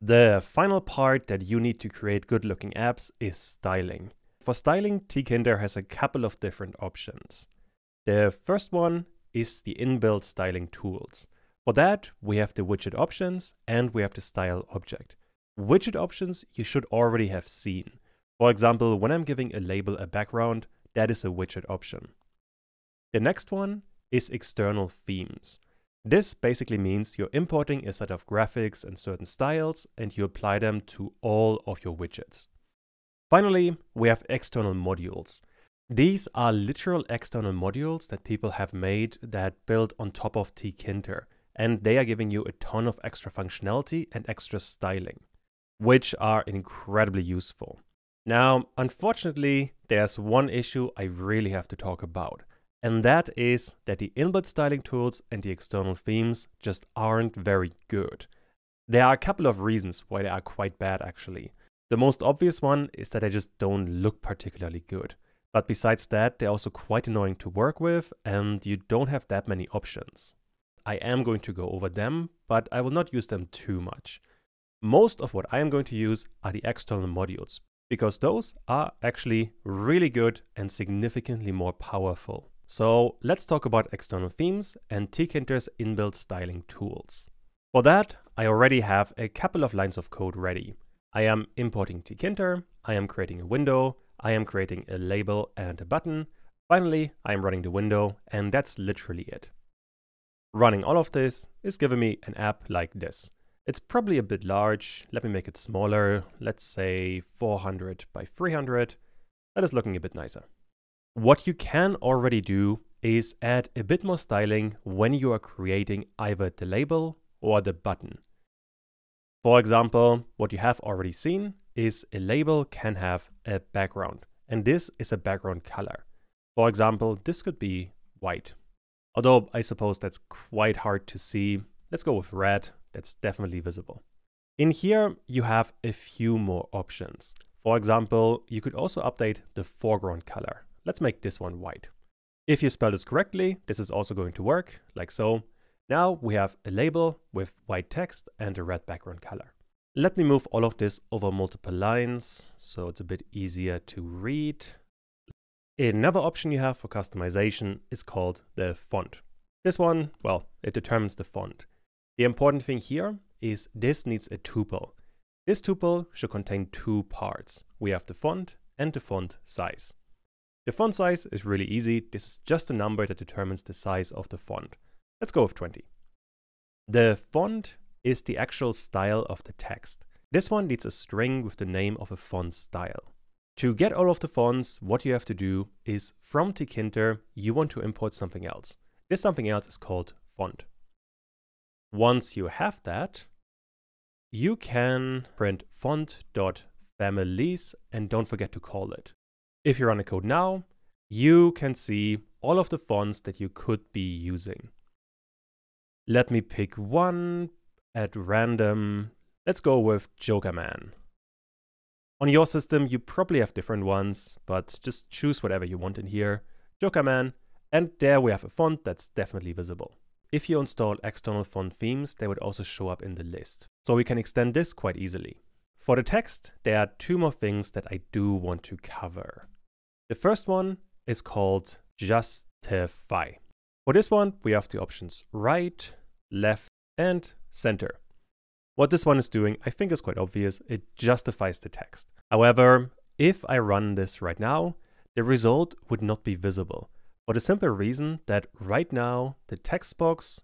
The final part that you need to create good looking apps is styling. For styling, Tkinter has a couple of different options. The first one is the inbuilt styling tools. For that, we have the widget options and we have the style object. Widget options you should already have seen. For example, when I'm giving a label a background, that is a widget option. The next one is external themes. This basically means you're importing a set of graphics and certain styles and you apply them to all of your widgets. Finally, we have external modules. These are literal external modules that people have made that build on top of Tkinter, and they are giving you a ton of extra functionality and extra styling, which are incredibly useful. Now, unfortunately, there's one issue I really have to talk about, and that is that the inbuilt styling tools and the external themes just aren't very good. There are a couple of reasons why they are quite bad actually. The most obvious one is that they just don't look particularly good. But besides that, they're also quite annoying to work with and you don't have that many options. I am going to go over them, but I will not use them too much. Most of what I am going to use are the external modules, because those are actually really good and significantly more powerful. So let's talk about external themes and Tkinter's inbuilt styling tools. For that, I already have a couple of lines of code ready. I am importing Tkinter, I am creating a window, I am creating a label and a button. Finally, I am running the window and that's literally it. Running all of this is giving me an app like this. It's probably a bit large. Let me make it smaller. Let's say 400 by 300. That is looking a bit nicer. What you can already do is add a bit more styling when you are creating either the label or the button. For example, what you have already seen is a label can have a background, and this is a background color. For example, this could be white. Although I suppose that's quite hard to see. Let's go with red, that's definitely visible. In here, you have a few more options. For example, you could also update the foreground color. Let's make this one white. If you spell this correctly, this is also going to work, like so. Now we have a label with white text and a red background color. Let me move all of this over multiple lines, so it's a bit easier to read. Another option you have for customization is called the font. This one, well, it determines the font. The important thing here is this needs a tuple. This tuple should contain two parts. We have the font and the font size. The font size is really easy. This is just a number that determines the size of the font. Let's go with 20. The font is the actual style of the text. This one needs a string with the name of a font style. To get all of the fonts, what you have to do is from Tkinter, you want to import something else. This something else is called font. Once you have that, you can print font.families and don't forget to call it. If you run a code now, you can see all of the fonts that you could be using. Let me pick one at random. Let's go with Jokerman. On your system, you probably have different ones, but just choose whatever you want in here. Jokerman, and there we have a font that's definitely visible. If you install external font themes, they would also show up in the list. So we can extend this quite easily. For the text, there are two more things that I do want to cover. The first one is called justify. For this one, we have the options right, left, and center. What this one is doing, I think is quite obvious. It justifies the text. However, if I run this right now, the result would not be visible for the simple reason that right now the text box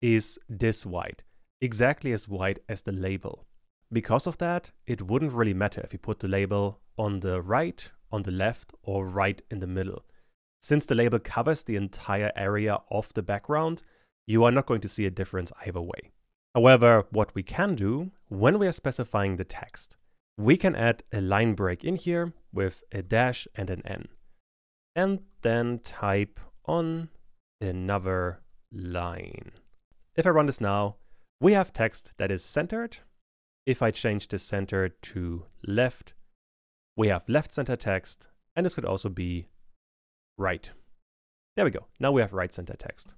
is this wide, exactly as wide as the label. Because of that, it wouldn't really matter if you put the label on the right on the left or right in the middle. Since the label covers the entire area of the background, you are not going to see a difference either way. However, what we can do when we are specifying the text, we can add a line break in here with a dash and an N. And then type on another line. If I run this now, we have text that is centered. If I change the center to left, we have left center text, and this could also be right. There we go. Now we have right center text.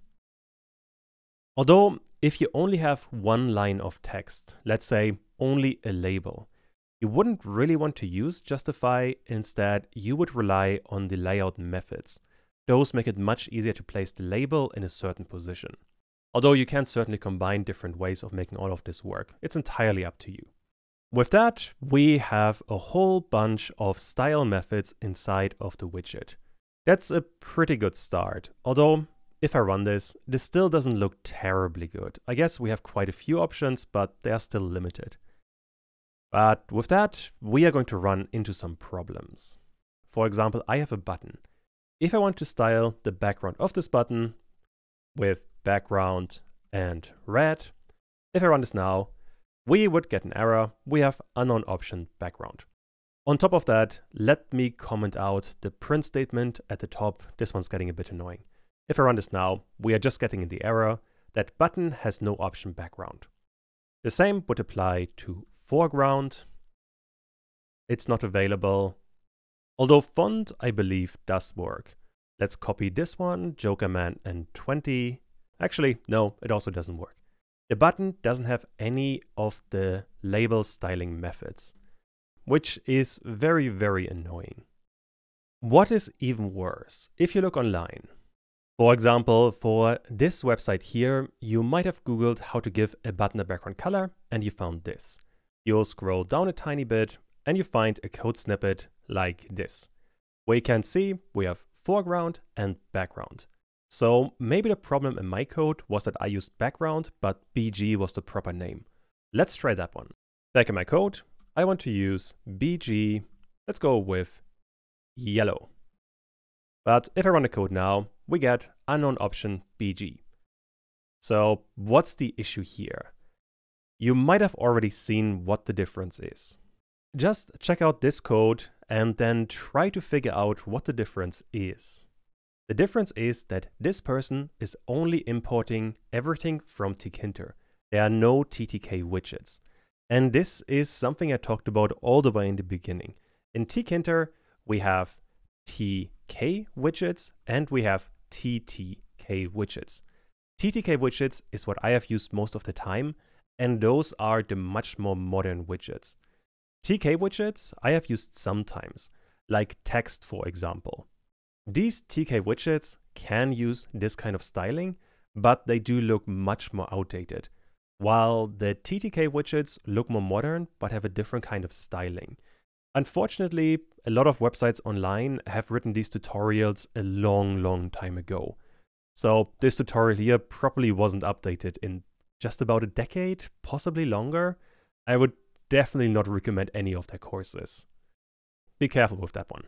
Although, if you only have one line of text, let's say only a label, you wouldn't really want to use Justify. Instead, you would rely on the layout methods. Those make it much easier to place the label in a certain position. Although you can certainly combine different ways of making all of this work. It's entirely up to you. With that, we have a whole bunch of style methods inside of the widget. That's a pretty good start, although if I run this, this still doesn't look terribly good. I guess we have quite a few options, but they are still limited. But with that, we are going to run into some problems. For example, I have a button. If I want to style the background of this button with background and red, if I run this now, we would get an error. We have unknown option background. On top of that, let me comment out the print statement at the top. This one's getting a bit annoying. If I run this now, we are just getting in the error that button has no option background. The same would apply to foreground. It's not available. Although font, I believe, does work. Let's copy this one, Jokerman and 20. Actually, no, it also doesn't work. The button doesn't have any of the label styling methods, which is very, very annoying. What is even worse, if you look online, for example, for this website here, you might have Googled how to give a button a background color and you found this. You'll scroll down a tiny bit and you find a code snippet like this. Where you can see we have foreground and background. So maybe the problem in my code was that I used background, but BG was the proper name. Let's try that one. Back in my code, I want to use BG, let's go with yellow. But if I run the code now, we get unknown option BG. So what's the issue here? You might have already seen what the difference is. Just check out this code and then try to figure out what the difference is. The difference is that this person is only importing everything from Tkinter. There are no TTK widgets. And this is something I talked about all the way in the beginning. In Tkinter, we have TK widgets and we have TTK widgets. TTK widgets is what I have used most of the time, and those are the much more modern widgets. TK widgets I have used sometimes, like text for example. These TK widgets can use this kind of styling, but they do look much more outdated, while the TTK widgets look more modern but have a different kind of styling. Unfortunately, a lot of websites online have written these tutorials a long, long time ago. So this tutorial here probably wasn't updated in just about a decade, possibly longer. I would definitely not recommend any of their courses. Be careful with that one.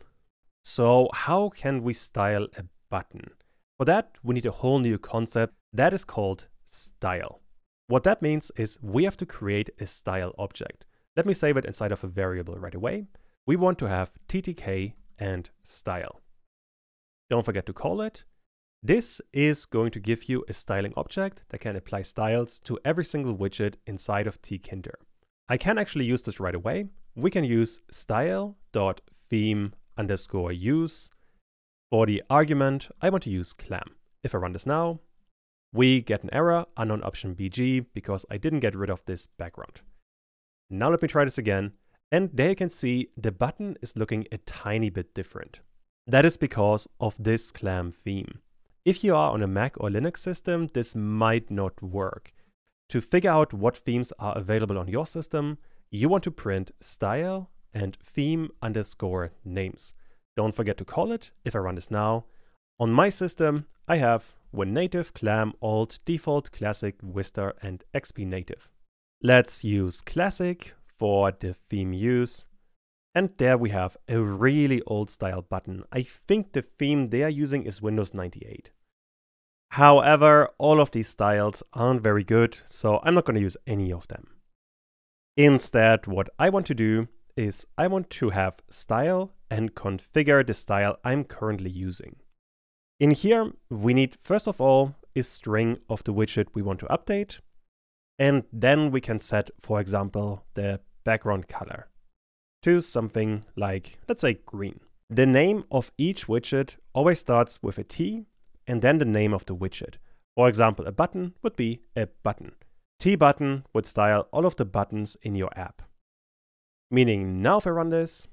So how can we style a button? For that, we need a whole new concept that is called style. What that means is we have to create a style object. Let me save it inside of a variable right away. We want to have TTK and style. Don't forget to call it. This is going to give you a styling object that can apply styles to every single widget inside of tkinter. I can actually use this right away. We can use style.theme underscore use. For the argument, I want to use clam. If I run this now, we get an error, unknown option BG, because I didn't get rid of this background. Now let me try this again. And there you can see the button is looking a tiny bit different. That is because of this clam theme. If you are on a Mac or Linux system, this might not work. To figure out what themes are available on your system, you want to print style and theme underscore names. Don't forget to call it if I run this now. On my system, I have Win Native, Clam, Alt, Default, Classic, Vista, and XP Native. Let's use Classic for the theme use. And there we have a really old style button. I think the theme they are using is Windows 98. However, all of these styles aren't very good, so I'm not going to use any of them. Instead, what I want to do is I want to have style and configure the style I'm currently using. In here, we need first of all a string of the widget we want to update, and then we can set, for example, the background color to something like, let's say, green. The name of each widget always starts with a T and then the name of the widget. For example, a button would be a button. T button would style all of the buttons in your app. Meaning now if I run this,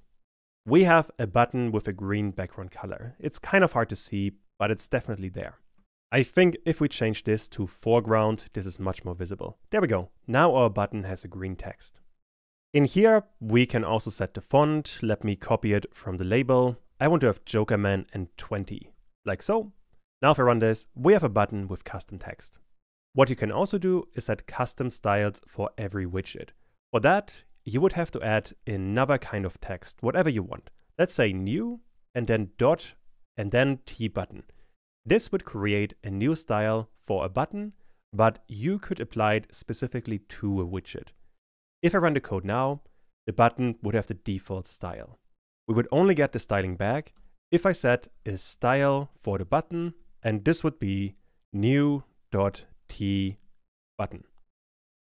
we have a button with a green background color. It's kind of hard to see, but it's definitely there. I think if we change this to foreground, this is much more visible. There we go. Now our button has a green text. In here, we can also set the font. Let me copy it from the label. I want to have Jokerman and 20, like so. Now if I run this, we have a button with custom text. What you can also do is set custom styles for every widget. For that, you would have to add another kind of text, whatever you want. Let's say new, and then dot, and then T button. This would create a new style for a button, but you could apply it specifically to a widget. If I run the code now, the button would have the default style. We would only get the styling back if I set a style for the button, and this would be new dot t button.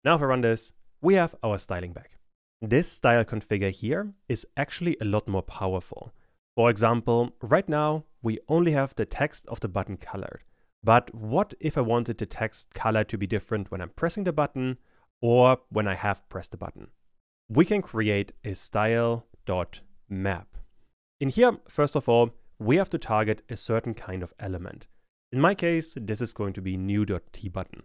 Now if I run this, we have our styling back. This style configure here is actually a lot more powerful. For example, right now we only have the text of the button colored. But what if I wanted the text color to be different when I'm pressing the button or when I have pressed the button? We can create a style.map. In here, first of all, we have to target a certain kind of element. In my case, this is going to be new.t button.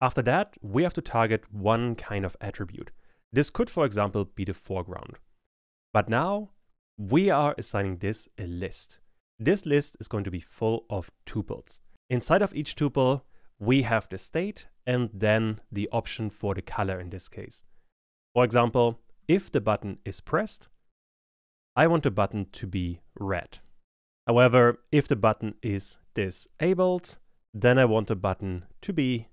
After that, we have to target one kind of attribute. This could, for example, be the foreground. But now we are assigning this a list. This list is going to be full of tuples. Inside of each tuple, we have the state and then the option for the color in this case. For example, if the button is pressed, I want the button to be red. However, if the button is disabled, then I want the button to be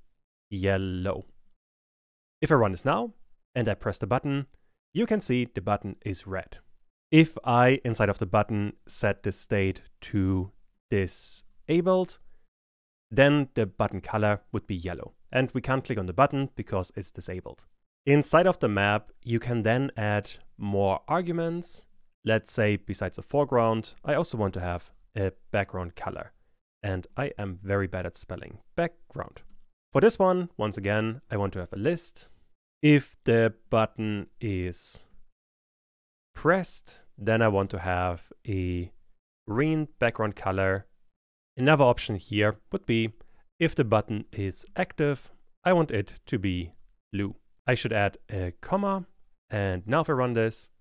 yellow. If I run this now, and I press the button, you can see the button is red. If I, inside of the button, set the state to disabled, then the button color would be yellow. And we can't click on the button because it's disabled. Inside of the map, you can then add more arguments. Let's say besides the foreground, I also want to have a background color. And I am very bad at spelling background. For this one, once again, I want to have a list if the button is pressed, then I want to have a green background color. Another option here would be if the button is active, I want it to be blue. I should add a comma. And now if I run this,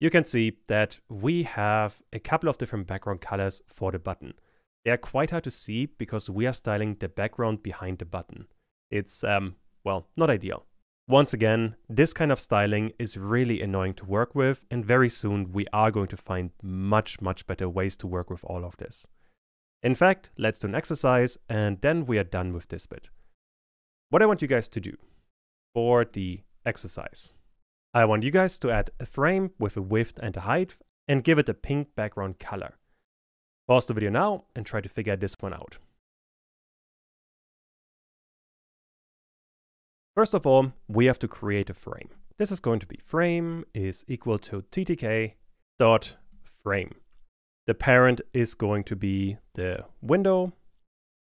you can see that we have a couple of different background colors for the button. They are quite hard to see because we are styling the background behind the button. It's um, well, not ideal. Once again, this kind of styling is really annoying to work with, and very soon we are going to find much, much better ways to work with all of this. In fact, let's do an exercise, and then we are done with this bit. What I want you guys to do for the exercise, I want you guys to add a frame with a width and a height, and give it a pink background color. Pause the video now and try to figure this one out. First of all, we have to create a frame. This is going to be frame is equal to ttk dot frame. The parent is going to be the window.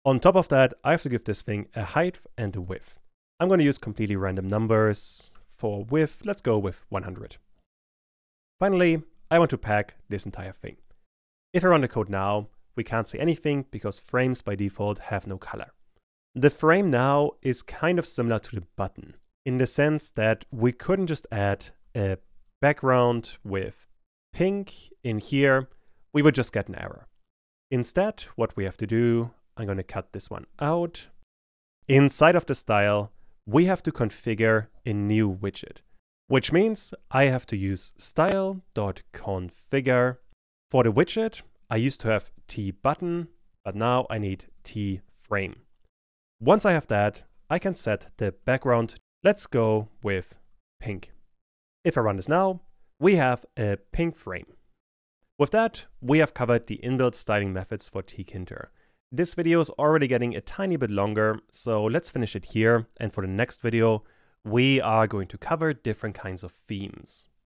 On top of that, I have to give this thing a height and a width. I'm going to use completely random numbers. For width, let's go with 100. Finally, I want to pack this entire thing. If I run the code now, we can't see anything because frames by default have no color. The frame now is kind of similar to the button in the sense that we couldn't just add a background with pink in here, we would just get an error. Instead, what we have to do, I'm going to cut this one out. Inside of the style, we have to configure a new widget, which means I have to use style.configure. For the widget, I used to have t button, but now I need t frame. Once I have that, I can set the background. Let's go with pink. If I run this now, we have a pink frame. With that, we have covered the inbuilt styling methods for Tkinter. This video is already getting a tiny bit longer, so let's finish it here. And for the next video, we are going to cover different kinds of themes.